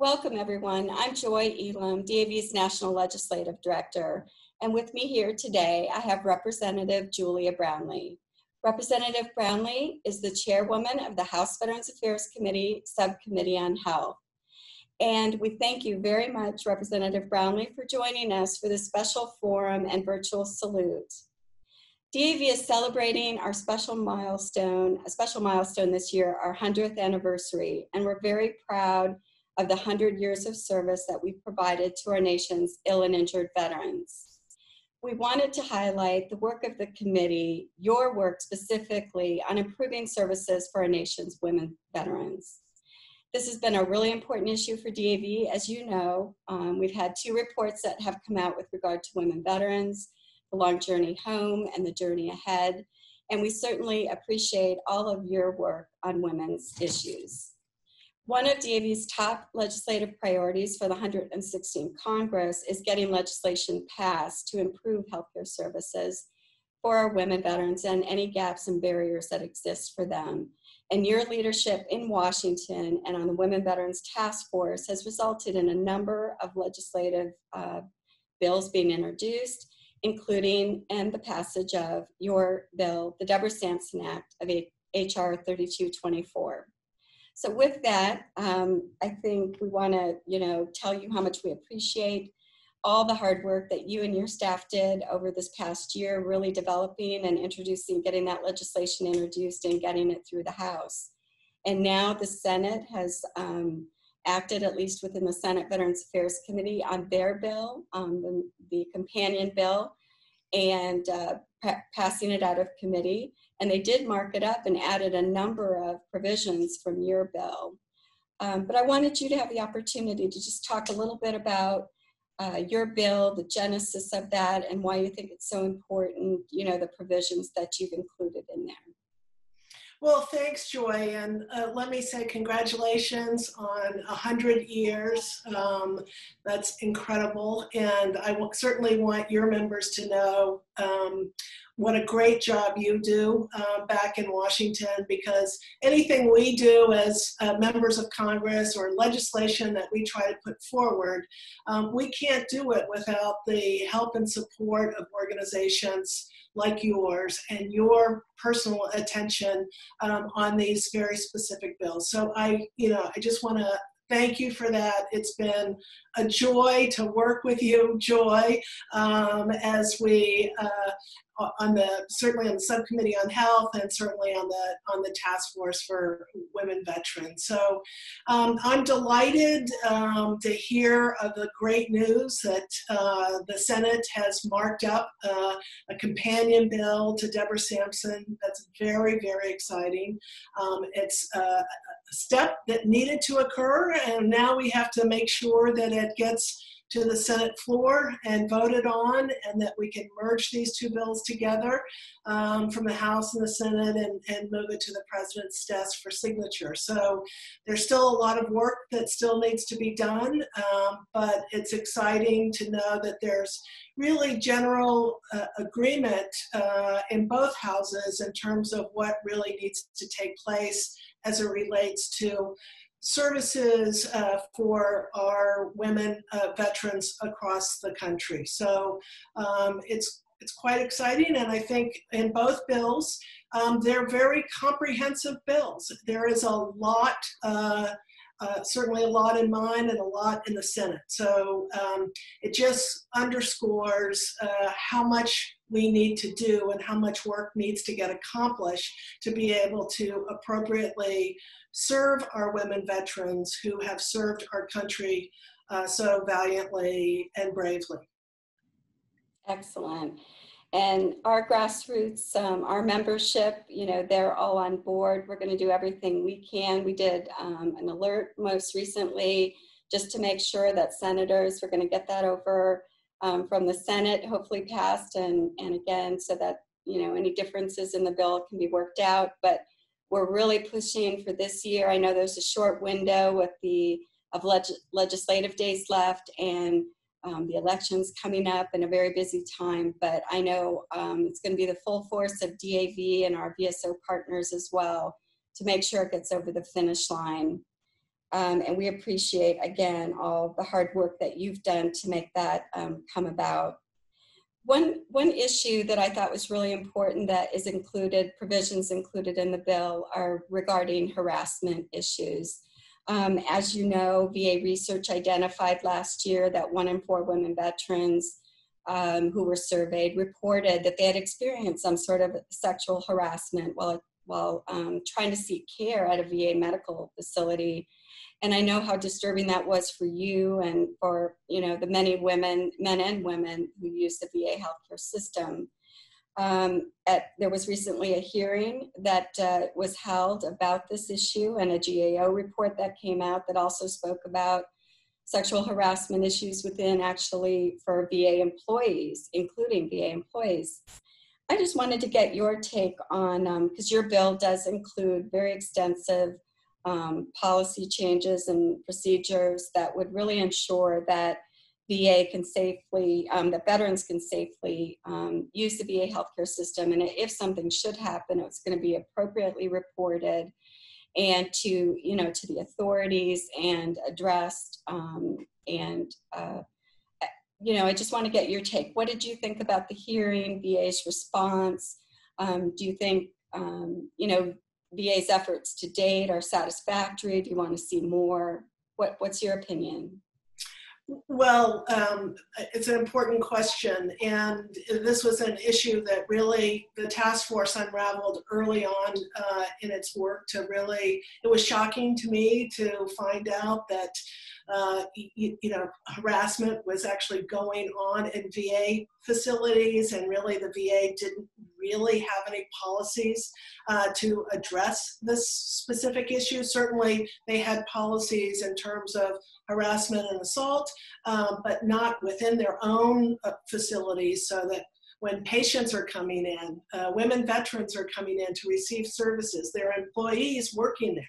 Welcome, everyone. I'm Joy Ilem, DAV's National Legislative Director, and with me here today, I have Representative Julia Brownley. Representative Brownley is the chairwoman of the House Veterans Affairs Committee Subcommittee on Health. And we thank you very much, Representative Brownley, for joining us for this special forum and virtual salute. DAV is celebrating our special milestone, a special milestone this year, our 100th anniversary, and we're very proud of the 100 years of service that we've provided to our nation's ill and injured veterans. We wanted to highlight the work of the committee, your work specifically on improving services for our nation's women veterans. This has been a really important issue for DAV. As you know, um, we've had two reports that have come out with regard to women veterans, the long journey home and the journey ahead. And we certainly appreciate all of your work on women's issues. One of DAV's top legislative priorities for the 116th Congress is getting legislation passed to improve healthcare services for our women veterans and any gaps and barriers that exist for them. And your leadership in Washington and on the Women Veterans Task Force has resulted in a number of legislative uh, bills being introduced, including and the passage of your bill, the Deborah Sampson Act of H.R. 3224. So with that, um, I think we want to, you know, tell you how much we appreciate all the hard work that you and your staff did over this past year, really developing and introducing, getting that legislation introduced and getting it through the House. And now the Senate has um, acted, at least within the Senate Veterans Affairs Committee, on their bill, um, the, the companion bill, and uh, passing it out of committee. And they did mark it up and added a number of provisions from your bill. Um, but I wanted you to have the opportunity to just talk a little bit about uh, your bill, the genesis of that, and why you think it's so important, you know, the provisions that you've included in there. Well, thanks, Joy, and uh, let me say congratulations on 100 years. Um, that's incredible, and I certainly want your members to know um, what a great job you do uh, back in Washington because anything we do as uh, members of Congress or legislation that we try to put forward, um, we can't do it without the help and support of organizations like yours and your personal attention um, on these very specific bills. So I, you know, I just want to thank you for that. It's been a joy to work with you, Joy, um, as we uh, on the certainly on the subcommittee on health and certainly on the on the task force for women veterans. So um, I'm delighted um, to hear of the great news that uh, the Senate has marked up uh, a companion bill to Deborah Sampson. That's very very exciting. Um, it's a step that needed to occur, and now we have to make sure that it gets to the Senate floor and voted on, and that we can merge these two bills together um, from the House and the Senate and, and move it to the President's desk for signature. So there's still a lot of work that still needs to be done, um, but it's exciting to know that there's really general uh, agreement uh, in both houses in terms of what really needs to take place as it relates to services uh, for our women uh, veterans across the country. So um, it's it's quite exciting, and I think in both bills, um, they're very comprehensive bills. There is a lot, uh, uh certainly a lot in mine and a lot in the Senate. So um, it just underscores uh, how much we need to do and how much work needs to get accomplished to be able to appropriately serve our women veterans who have served our country uh, so valiantly and bravely. Excellent. And our grassroots, um, our membership, you know, they're all on board. We're going to do everything we can. We did um, an alert most recently just to make sure that senators, we're going to get that over um, from the Senate, hopefully passed, and, and again, so that, you know, any differences in the bill can be worked out. But we're really pushing for this year. I know there's a short window with the of leg legislative days left and um, the elections coming up and a very busy time, but I know um, it's going to be the full force of DAV and our VSO partners as well to make sure it gets over the finish line. Um, and we appreciate, again, all the hard work that you've done to make that um, come about. One, one issue that I thought was really important that is included, provisions included in the bill, are regarding harassment issues. Um, as you know, VA research identified last year that one in four women veterans um, who were surveyed reported that they had experienced some sort of sexual harassment while, while um, trying to seek care at a VA medical facility and I know how disturbing that was for you and for you know the many women, men and women who use the VA healthcare system. Um, at, there was recently a hearing that uh, was held about this issue and a GAO report that came out that also spoke about sexual harassment issues within actually for VA employees, including VA employees. I just wanted to get your take on, because um, your bill does include very extensive um, policy changes and procedures that would really ensure that VA can safely, um, that veterans can safely um, use the VA healthcare system. And if something should happen, it's going to be appropriately reported and to, you know, to the authorities and addressed. Um, and, uh, you know, I just want to get your take. What did you think about the hearing, VA's response? Um, do you think, um, you know, VA's efforts to date are satisfactory? Do you want to see more? What, what's your opinion? Well, um, it's an important question, and this was an issue that really the task force unraveled early on uh, in its work. To really, it was shocking to me to find out that uh, you, you, know harassment was actually going on in VA facilities, and really the VA didn't really have any policies uh, to address this specific issue. Certainly, they had policies in terms of harassment and assault, um, but not within their own uh, facilities so that when patients are coming in, uh, women veterans are coming in to receive services, their employees working there,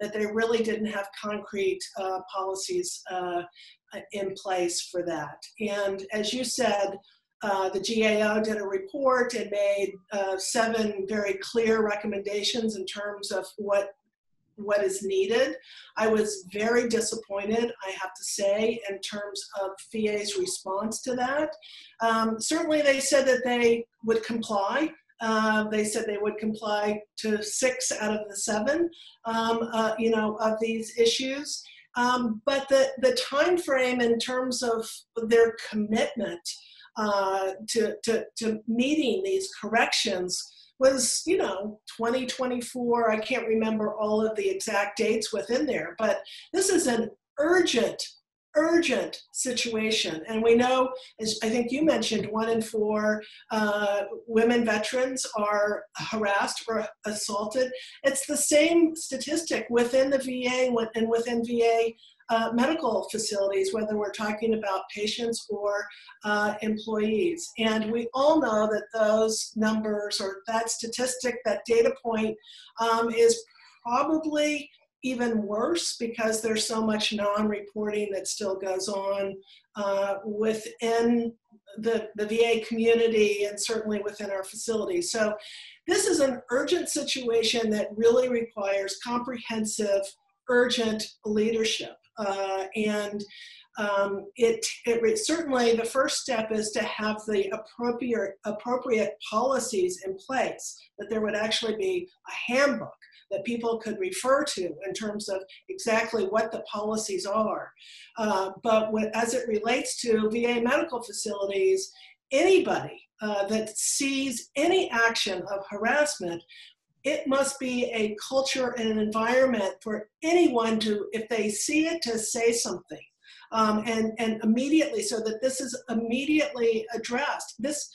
that they really didn't have concrete uh, policies uh, in place for that. And as you said, uh, the GAO did a report and made uh, seven very clear recommendations in terms of what what is needed. I was very disappointed, I have to say, in terms of VA's response to that. Um, certainly, they said that they would comply. Uh, they said they would comply to six out of the seven, um, uh, you know, of these issues. Um, but the, the time frame in terms of their commitment uh, to, to, to meeting these corrections was, you know, 2024. I can't remember all of the exact dates within there, but this is an urgent, urgent situation. And we know, as I think you mentioned, one in four uh, women veterans are harassed or assaulted. It's the same statistic within the VA and within VA uh, medical facilities, whether we're talking about patients or uh, employees. And we all know that those numbers or that statistic, that data point um, is probably even worse because there's so much non-reporting that still goes on uh, within the, the VA community and certainly within our facilities. So this is an urgent situation that really requires comprehensive, urgent leadership. Uh, and um, it, it certainly the first step is to have the appropriate appropriate policies in place that there would actually be a handbook that people could refer to in terms of exactly what the policies are uh, but as it relates to va medical facilities anybody uh, that sees any action of harassment it must be a culture and an environment for anyone to, if they see it, to say something. Um, and, and immediately, so that this is immediately addressed. This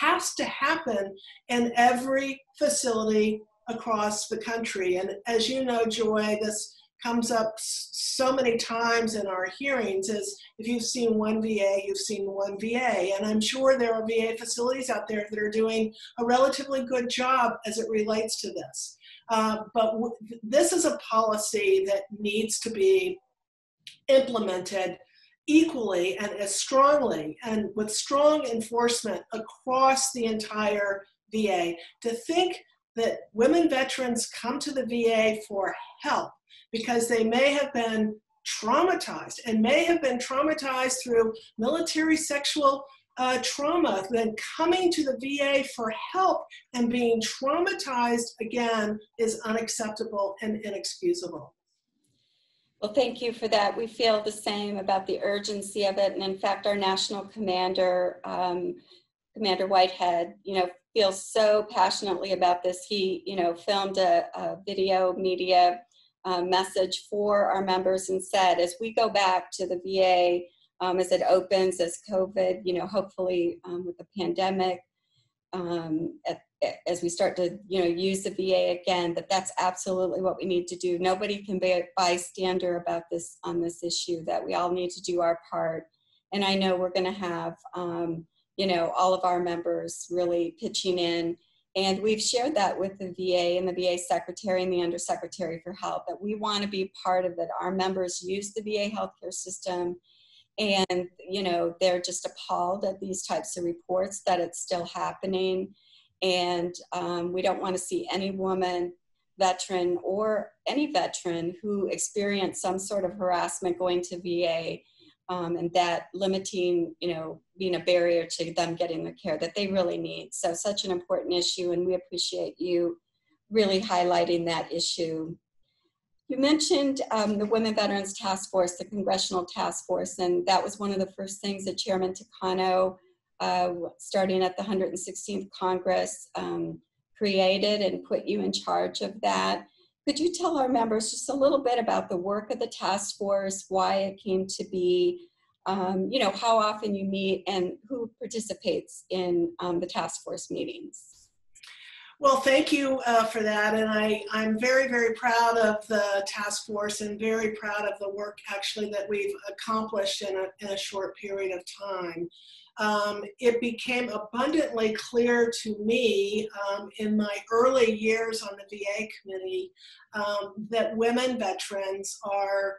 has to happen in every facility across the country. And as you know, Joy, this comes up so many times in our hearings is if you've seen one VA, you've seen one VA. And I'm sure there are VA facilities out there that are doing a relatively good job as it relates to this. Uh, but this is a policy that needs to be implemented equally and as strongly and with strong enforcement across the entire VA. To think that women veterans come to the VA for help because they may have been traumatized and may have been traumatized through military sexual uh, trauma, then coming to the VA for help and being traumatized again is unacceptable and inexcusable. Well, thank you for that. We feel the same about the urgency of it. And in fact, our national commander, um, Commander Whitehead, you know, feels so passionately about this. He, you know, filmed a, a video media uh, message for our members and said, as we go back to the VA, um, as it opens, as COVID, you know, hopefully um, with the pandemic, um, at, as we start to, you know, use the VA again, that that's absolutely what we need to do. Nobody can be a bystander about this on this issue. That we all need to do our part. And I know we're going to have, um, you know, all of our members really pitching in. And we've shared that with the VA and the VA secretary and the undersecretary for health that we want to be part of it. Our members use the VA healthcare system and you know they're just appalled at these types of reports that it's still happening and um, we don't want to see any woman veteran or any veteran who experienced some sort of harassment going to va um, and that limiting you know being a barrier to them getting the care that they really need so such an important issue and we appreciate you really highlighting that issue you mentioned um, the Women Veterans Task Force, the Congressional Task Force, and that was one of the first things that Chairman Takano, uh, starting at the 116th Congress, um, created and put you in charge of that. Could you tell our members just a little bit about the work of the task force, why it came to be, um, you know, how often you meet, and who participates in um, the task force meetings? Well, thank you uh, for that. And I, I'm very, very proud of the task force and very proud of the work actually that we've accomplished in a, in a short period of time. Um, it became abundantly clear to me um, in my early years on the VA committee um, that women veterans are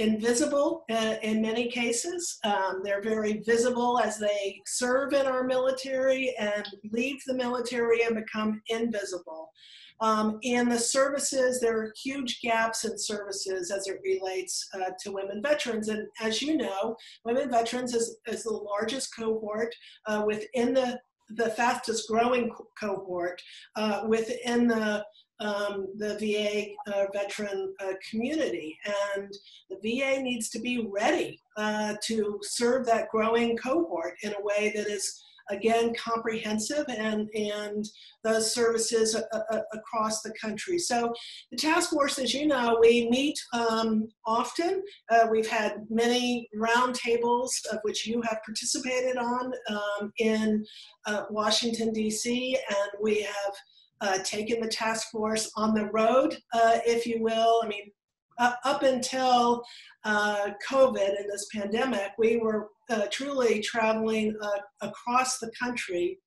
invisible uh, in many cases. Um, they're very visible as they serve in our military and leave the military and become invisible. Um, in the services, there are huge gaps in services as it relates uh, to women veterans. And as you know, women veterans is, is the largest cohort uh, within the, the fastest growing cohort uh, within the um, the VA uh, veteran uh, community. And the VA needs to be ready uh, to serve that growing cohort in a way that is, again, comprehensive and, and those services across the country. So the task force, as you know, we meet um, often. Uh, we've had many roundtables of which you have participated on um, in uh, Washington, D.C., and we have uh, taken the task force on the road, uh, if you will. I mean, uh, up until uh, COVID and this pandemic, we were uh, truly traveling uh, across the country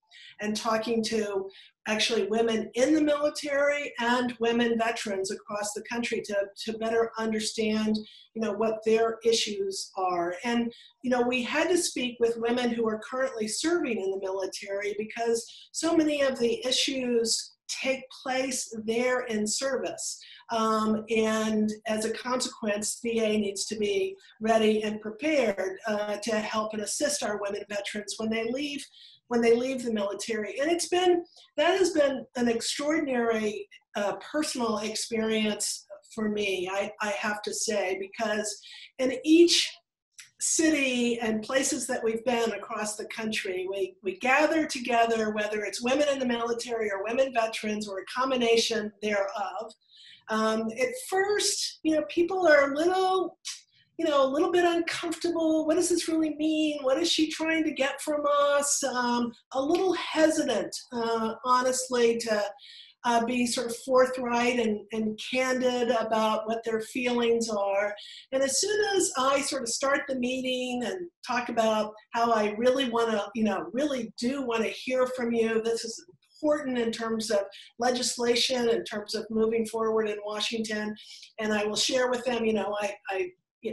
and talking to actually women in the military and women veterans across the country to, to better understand you know what their issues are. And you know we had to speak with women who are currently serving in the military because so many of the issues take place there in service. Um, and as a consequence, VA needs to be ready and prepared uh, to help and assist our women veterans when they leave when they leave the military. And it's been that has been an extraordinary uh, personal experience for me, I, I have to say, because in each city and places that we've been across the country. We, we gather together, whether it's women in the military or women veterans or a combination thereof. Um, at first, you know, people are a little, you know, a little bit uncomfortable. What does this really mean? What is she trying to get from us? Um, a little hesitant, uh, honestly, to uh, be sort of forthright and, and candid about what their feelings are. And as soon as I sort of start the meeting and talk about how I really want to, you know, really do want to hear from you, this is important in terms of legislation, in terms of moving forward in Washington. And I will share with them, you know, I, I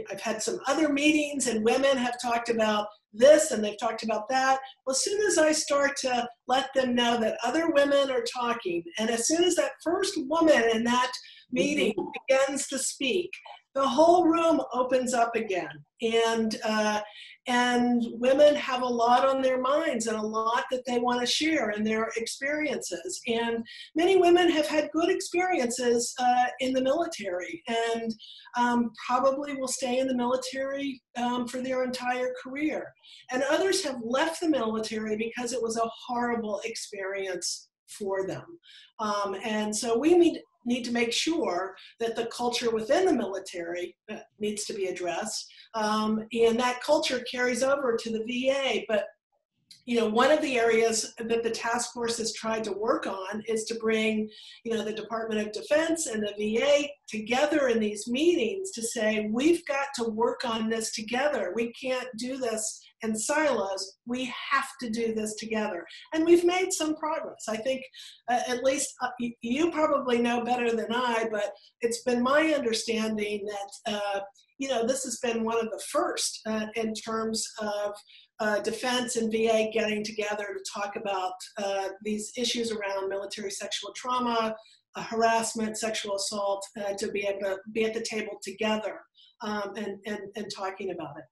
I've had some other meetings and women have talked about this and they've talked about that. Well, as soon as I start to let them know that other women are talking, and as soon as that first woman in that meeting mm-hmm. begins to speak, the whole room opens up again. And uh, and women have a lot on their minds and a lot that they want to share in their experiences. And many women have had good experiences uh, in the military and um, probably will stay in the military um, for their entire career. And others have left the military because it was a horrible experience for them. Um, and so we need, need to make sure that the culture within the military uh, needs to be addressed. Um, and that culture carries over to the VA. But you know, one of the areas that the task force has tried to work on is to bring, you know, the Department of Defense and the VA together in these meetings to say, we've got to work on this together. We can't do this in silos. We have to do this together. And we've made some progress. I think, uh, at least uh, you probably know better than I, but it's been my understanding that, uh, you know, this has been one of the first uh, in terms of uh, defense and VA getting together to talk about uh, these issues around military sexual trauma, uh, harassment, sexual assault, uh, to be able to be at the table together um, and, and, and talking about it.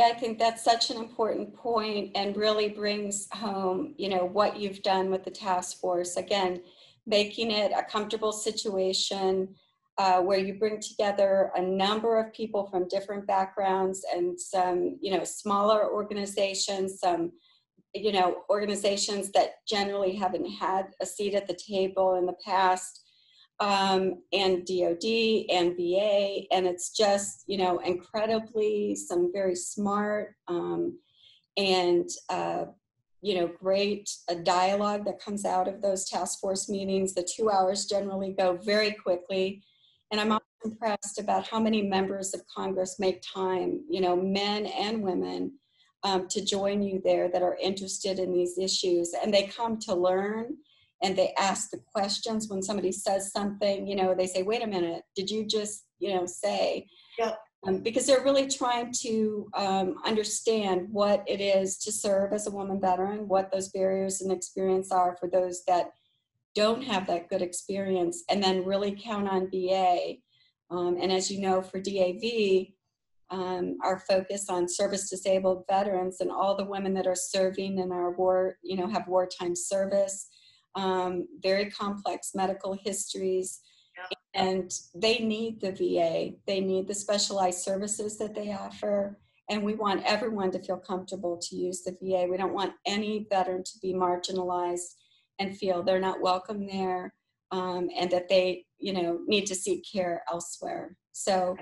Yeah, I think that's such an important point and really brings home, you know, what you've done with the task force. Again, making it a comfortable situation uh, where you bring together a number of people from different backgrounds and some, you know, smaller organizations, some, you know, organizations that generally haven't had a seat at the table in the past, um, and DOD and VA, and it's just, you know, incredibly some very smart um, and uh, you know, great a dialogue that comes out of those task force meetings. The two hours generally go very quickly. And I'm impressed about how many members of Congress make time, you know, men and women, um, to join you there that are interested in these issues. And they come to learn and they ask the questions when somebody says something, you know, they say, wait a minute, did you just, you know, say? Yep. Um, because they're really trying to um, understand what it is to serve as a woman veteran, what those barriers and experience are for those that don't have that good experience and then really count on VA. Um, and as you know, for DAV, um, our focus on service disabled veterans and all the women that are serving in our war, you know, have wartime service, um, very complex medical histories, yeah. and they need the VA. They need the specialized services that they offer. And we want everyone to feel comfortable to use the VA. We don't want any veteran to be marginalized and feel they're not welcome there um, and that they you know need to seek care elsewhere so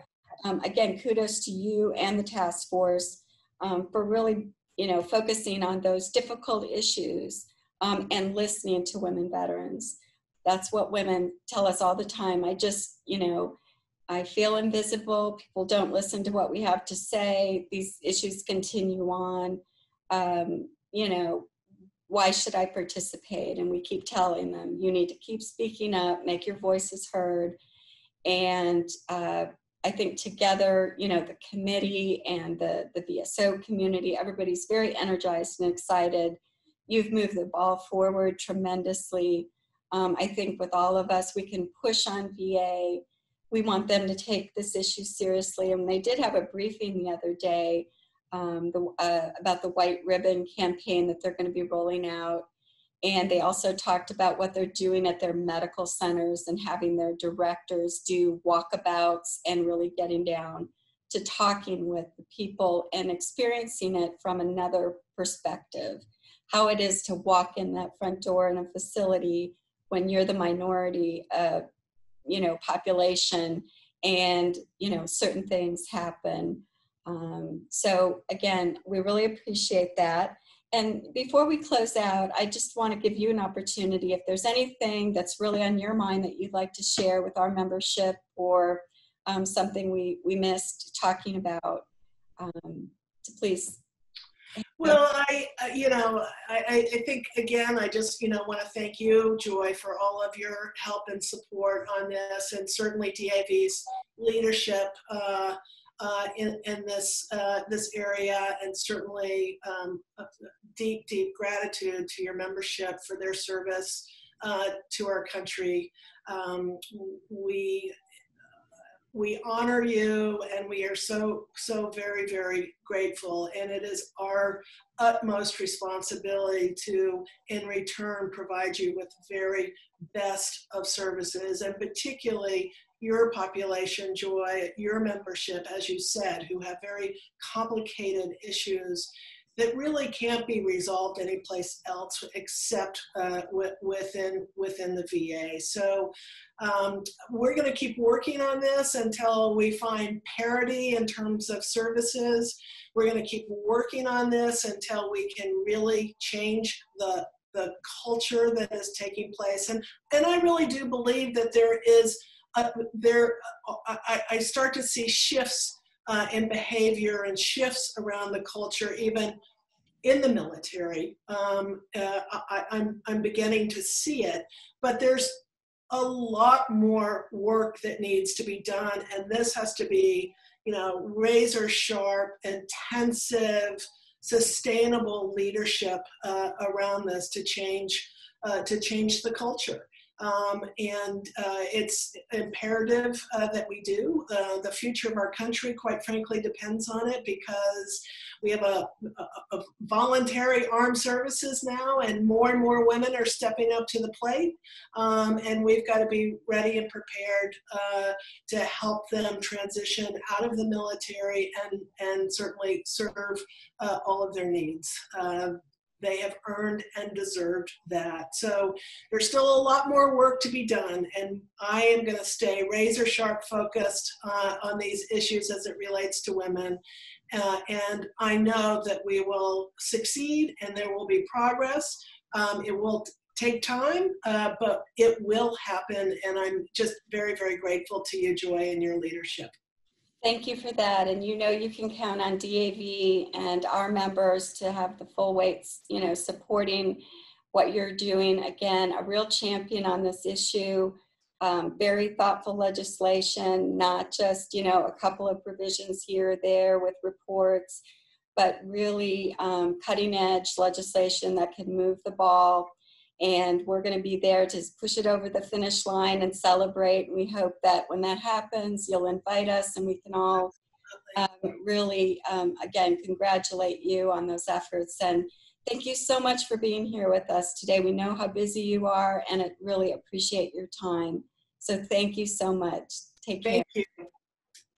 um, again kudos to you and the task force um, for really you know focusing on those difficult issues um, and listening to women veterans that's what women tell us all the time i just you know i feel invisible people don't listen to what we have to say these issues continue on um, you know why should I participate? And we keep telling them, you need to keep speaking up, make your voices heard. And uh, I think together, you know, the committee and the, the VSO community, everybody's very energized and excited. You've moved the ball forward tremendously. Um, I think with all of us, we can push on VA. We want them to take this issue seriously. And they did have a briefing the other day um, the, uh, about the white ribbon campaign that they're going to be rolling out. And they also talked about what they're doing at their medical centers and having their directors do walkabouts and really getting down to talking with the people and experiencing it from another perspective. How it is to walk in that front door in a facility when you're the minority, uh, you know, population, and you know certain things happen um, so again, we really appreciate that. And before we close out, I just want to give you an opportunity if there's anything that's really on your mind that you'd like to share with our membership or um, something we, we missed talking about, um, to please. Well, I, you know, I, I think again, I just, you know, want to thank you, Joy, for all of your help and support on this, and certainly DAV's leadership. Uh, uh, in, in this, uh, this area and certainly um, deep, deep gratitude to your membership for their service uh, to our country. Um, we we honor you and we are so so very very grateful. And it is our utmost responsibility to in return provide you with very best of services and particularly your population joy your membership as you said who have very complicated issues that really can't be resolved anyplace else except uh, within within the VA. So um, we're going to keep working on this until we find parity in terms of services. We're going to keep working on this until we can really change the the culture that is taking place. And and I really do believe that there is there I, I start to see shifts uh, in behavior and shifts around the culture, even in the military. Um, uh, I, I'm, I'm beginning to see it, but there's a lot more work that needs to be done, and this has to be, you know, razor sharp, intensive, sustainable leadership uh, around this to change uh, to change the culture. Um, and uh, it's imperative uh, that we do. Uh, the future of our country, quite frankly, depends on it because we have a, a, a, voluntary armed services now, and more and more women are stepping up to the plate. Um, and we've got to be ready and prepared uh, to help them transition out of the military and, and certainly serve uh, all of their needs. They have earned and deserved that. So there's still a lot more work to be done, and I am going to stay razor sharp focused uh, on these issues as it relates to women. Uh, and I know that we will succeed and there will be progress. Um, it will take time, uh, but it will happen. And I'm just very, very grateful to you, Joy, and your leadership. Thank you for that. And you know you can count on DAV and our members to have the full weights, you know, supporting what you're doing. Again, a real champion on this issue. Um, very thoughtful legislation, not just, you know, a couple of provisions here or there with reports, but really um, cutting edge legislation that can move the ball and we're going to be there to push it over the finish line and celebrate. We hope that when that happens, you'll invite us and we can all um, really, um, again, congratulate you on those efforts. And thank you so much for being here with us today. We know how busy you are and it really appreciate your time. So thank you so much. Take care. Thank you.